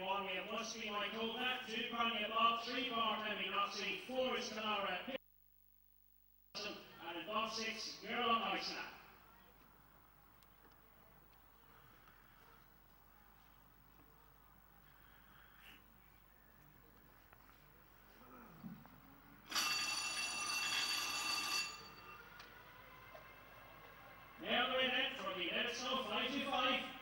one, we have Musky Mycova, two Connie Bob, three Bartholomew Noxie, four is Calara, and in six, Girl on Ice now. Now the way then for the Edison 525.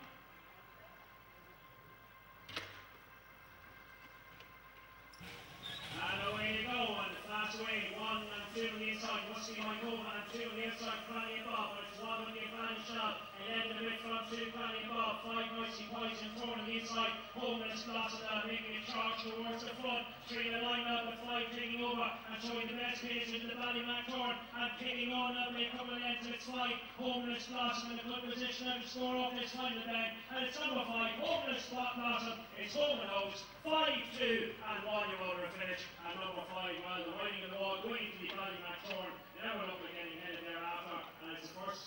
And away they go, and fast away, one and two on the inside, Musky Michael, and two on the outside, Cranny and Bob, is one on the advantage shot, and then the mid front two, Cranny and five Nicey Poison, four on the inside, Homeless Blossom now making a charge towards the front, three in the line up, with five taking over, and showing the best pace into the Ballymac turn, and kicking on up, they come lengths, it's five, Homeless Blossom in a good position to score off this time bang, and it's number five, Homeless Blossom, it's home and hose, five, two, and one, your order of finish, and number five,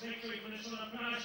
the first victory for the Son of Crash,